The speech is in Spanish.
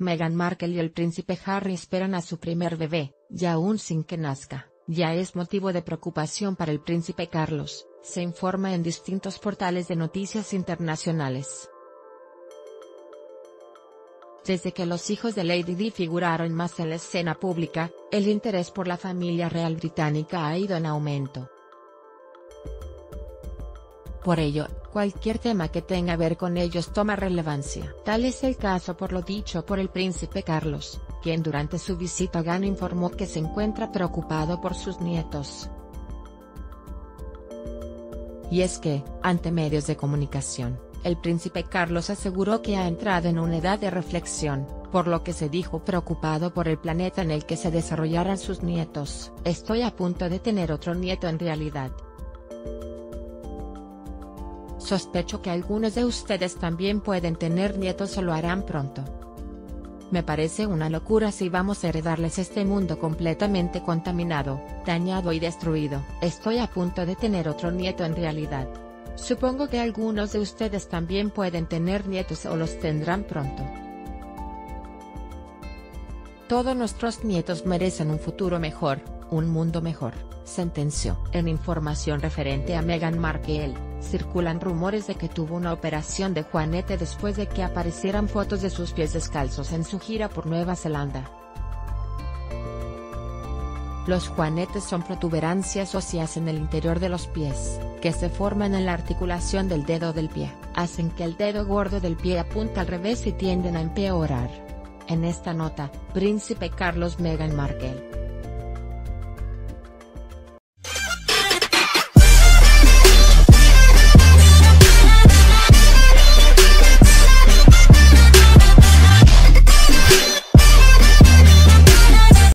Meghan Markle y el príncipe Harry esperan a su primer bebé, y aún sin que nazca, ya es motivo de preocupación para el príncipe Carlos, se informa en distintos portales de noticias internacionales. Desde que los hijos de Lady Di figuraron más en la escena pública, el interés por la familia real británica ha ido en aumento. Por ello, cualquier tema que tenga ver con ellos toma relevancia. Tal es el caso por lo dicho por el príncipe Carlos, quien durante su visita a Ghana informó que se encuentra preocupado por sus nietos. Y es que, ante medios de comunicación, el príncipe Carlos aseguró que ha entrado en una edad de reflexión, por lo que se dijo preocupado por el planeta en el que se desarrollaran sus nietos. Estoy a punto de tener otro nieto en realidad. Sospecho que algunos de ustedes también pueden tener nietos o lo harán pronto. Me parece una locura si vamos a heredarles este mundo completamente contaminado, dañado y destruido. Estoy a punto de tener otro nieto en realidad. Supongo que algunos de ustedes también pueden tener nietos o los tendrán pronto. Todos nuestros nietos merecen un futuro mejor, un mundo mejor, sentenció. En información referente a Meghan Markle, circulan rumores de que tuvo una operación de juanete después de que aparecieran fotos de sus pies descalzos en su gira por Nueva Zelanda. Los juanetes son protuberancias óseas en el interior de los pies, que se forman en la articulación del dedo del pie, hacen que el dedo gordo del pie apunte al revés y tienden a empeorar. En esta nota, Príncipe Carlos Meghan Markle,